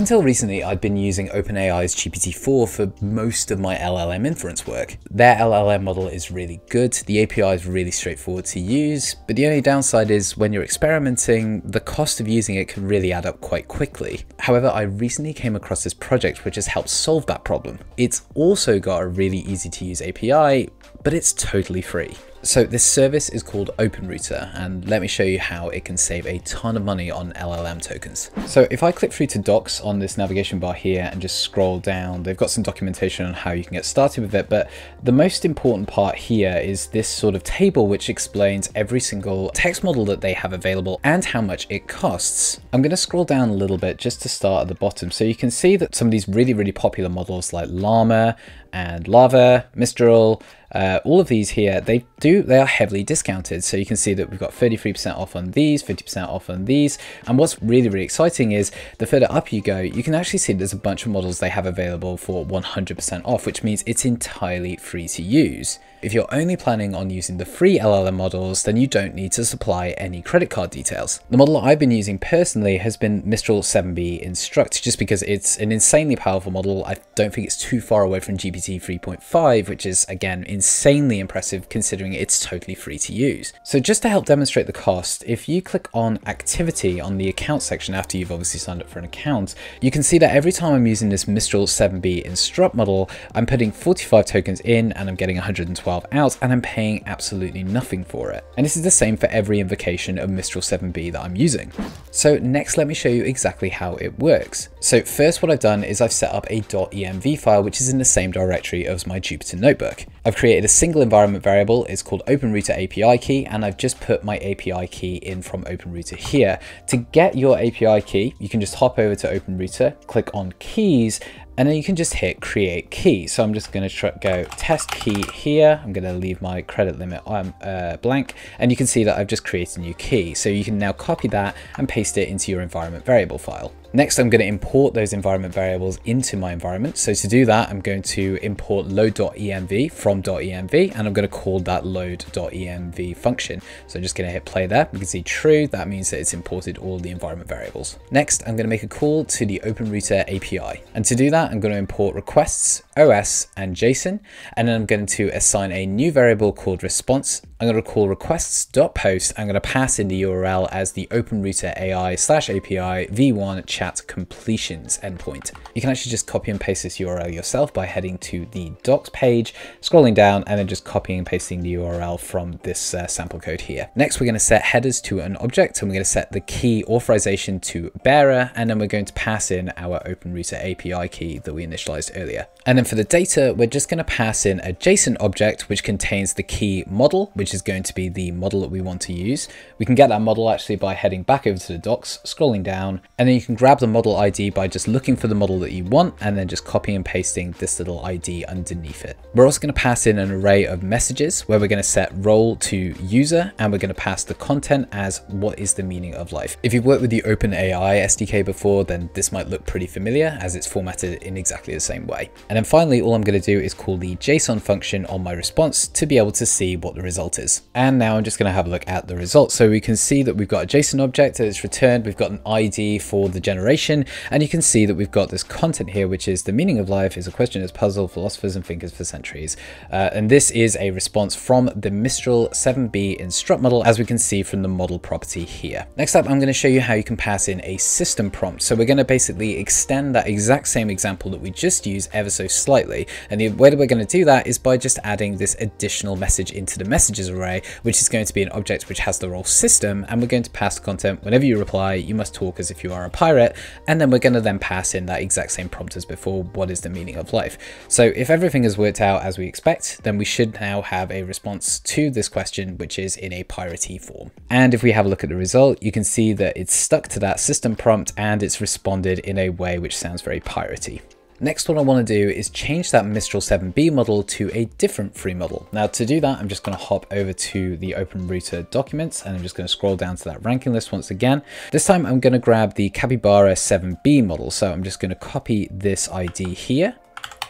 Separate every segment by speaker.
Speaker 1: until recently, I'd been using OpenAI's GPT-4 for most of my LLM inference work. Their LLM model is really good, the API is really straightforward to use, but the only downside is when you're experimenting, the cost of using it can really add up quite quickly. However, I recently came across this project which has helped solve that problem. It's also got a really easy to use API, but it's totally free. So this service is called OpenRouter and let me show you how it can save a ton of money on LLM tokens. So if I click through to docs on this navigation bar here and just scroll down, they've got some documentation on how you can get started with it, but the most important part here is this sort of table which explains every single text model that they have available and how much it costs. I'm going to scroll down a little bit just to start at the bottom so you can see that some of these really, really popular models like Llama and LLaVA, Mistral, uh, all of these here, they do, they are heavily discounted. So you can see that we've got 33% off on these, 50% off on these. And what's really, really exciting is the further up you go, you can actually see there's a bunch of models they have available for 100% off, which means it's entirely free to use. If you're only planning on using the free LLM models, then you don't need to supply any credit card details. The model I've been using personally has been Mistral 7b Instruct, just because it's an insanely powerful model. I don't think it's too far away from GPT 3.5, which is again insanely impressive considering it's totally free to use. So just to help demonstrate the cost, if you click on activity on the account section after you've obviously signed up for an account, you can see that every time I'm using this Mistral 7b Instruct model, I'm putting 45 tokens in and I'm getting 112 out and I'm paying absolutely nothing for it. And this is the same for every invocation of Mistral 7b that I'm using. So next let me show you exactly how it works. So first what I've done is I've set up a .env file which is in the same directory as my Jupyter notebook. I've created a single environment variable, it's called OpenRouter API key and I've just put my API key in from OpenRouter here. To get your API key, you can just hop over to OpenRouter, click on keys and then you can just hit create key. So I'm just going to go test key here. I'm going to leave my credit limit um, uh, blank and you can see that I've just created a new key. So you can now copy that and paste it into your environment variable file. Next, I'm going to import those environment variables into my environment. So to do that, I'm going to import load_dotenv from .env, and I'm going to call that load_dotenv function. So I'm just going to hit play there. You can see true. That means that it's imported all the environment variables. Next, I'm going to make a call to the OpenRouter API. And to do that, I'm going to import requests, OS, and JSON. And then I'm going to assign a new variable called response. I'm going to call requests.post. I'm going to pass in the URL as the OpenRouter AI slash API v1 chat completions endpoint. You can actually just copy and paste this URL yourself by heading to the docs page, scrolling down, and then just copying and pasting the URL from this uh, sample code here. Next, we're going to set headers to an object, and we're going to set the key authorization to bearer, and then we're going to pass in our OpenRouter API key that we initialized earlier. And then for the data, we're just going to pass in a JSON object, which contains the key model, which is going to be the model that we want to use. We can get that model actually by heading back over to the docs, scrolling down, and then you can grab the model ID by just looking for the model that you want and then just copying and pasting this little ID underneath it. We're also going to pass in an array of messages where we're going to set role to user and we're going to pass the content as what is the meaning of life. If you've worked with the OpenAI SDK before, then this might look pretty familiar as it's formatted in exactly the same way. And then finally, all I'm going to do is call the JSON function on my response to be able to see what the result is. And now I'm just going to have a look at the result. So we can see that we've got a JSON object that is returned. We've got an ID for the generation. And you can see that we've got this content here, which is the meaning of life is a question as puzzle philosophers and thinkers for centuries. Uh, and this is a response from the Mistral 7b instruct model, as we can see from the model property here. Next up, I'm going to show you how you can pass in a system prompt. So we're going to basically extend that exact same example that we just used ever so slightly. And the way that we're going to do that is by just adding this additional message into the messages array, which is going to be an object which has the role system. And we're going to pass content whenever you reply, you must talk as if you are a pirate and then we're going to then pass in that exact same prompt as before, what is the meaning of life? So if everything has worked out as we expect, then we should now have a response to this question, which is in a piratey form. And if we have a look at the result, you can see that it's stuck to that system prompt and it's responded in a way which sounds very piratey. Next, what I want to do is change that Mistral 7b model to a different free model. Now to do that, I'm just going to hop over to the OpenRouter documents and I'm just going to scroll down to that ranking list once again. This time I'm going to grab the Capybara 7b model. So I'm just going to copy this ID here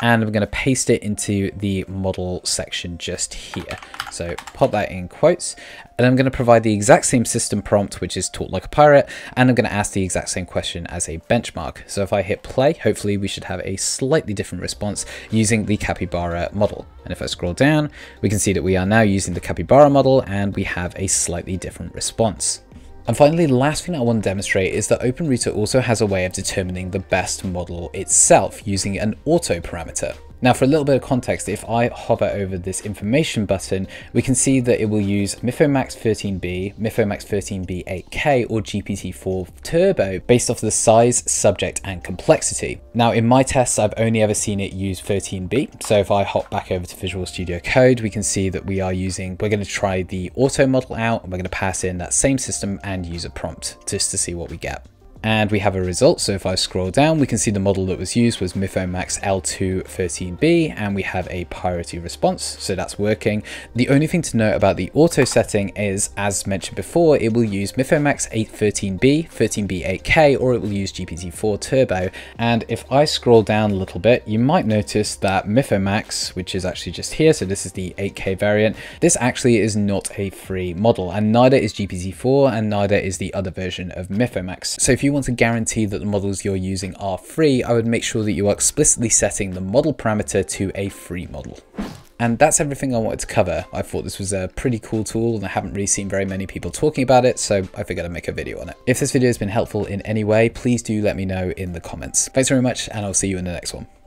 Speaker 1: and I'm going to paste it into the model section just here. So pop that in quotes and I'm going to provide the exact same system prompt, which is talk like a pirate, and I'm going to ask the exact same question as a benchmark. So if I hit play, hopefully we should have a slightly different response using the capybara model. And if I scroll down, we can see that we are now using the capybara model and we have a slightly different response. And finally, the last thing I want to demonstrate is that OpenRouter also has a way of determining the best model itself using an auto parameter. Now for a little bit of context, if I hover over this information button, we can see that it will use MythoMax 13B, MythoMax 13B 8K or GPT-4 Turbo based off the size, subject and complexity. Now in my tests, I've only ever seen it use 13B. So if I hop back over to Visual Studio Code, we can see that we are using, we're going to try the auto model out and we're going to pass in that same system and use a prompt just to see what we get and we have a result. So if I scroll down, we can see the model that was used was MythoMax L213B, and we have a priority response. So that's working. The only thing to note about the auto setting is, as mentioned before, it will use MythoMax 813B, 13B 8K, or it will use GPT-4 Turbo. And if I scroll down a little bit, you might notice that MythoMax, which is actually just here, so this is the 8K variant, this actually is not a free model, and neither is GPT-4, and neither is the other version of MythoMax. So if you you want to guarantee that the models you're using are free, I would make sure that you are explicitly setting the model parameter to a free model. And that's everything I wanted to cover. I thought this was a pretty cool tool and I haven't really seen very many people talking about it, so I figured I'd make a video on it. If this video has been helpful in any way, please do let me know in the comments. Thanks very much and I'll see you in the next one.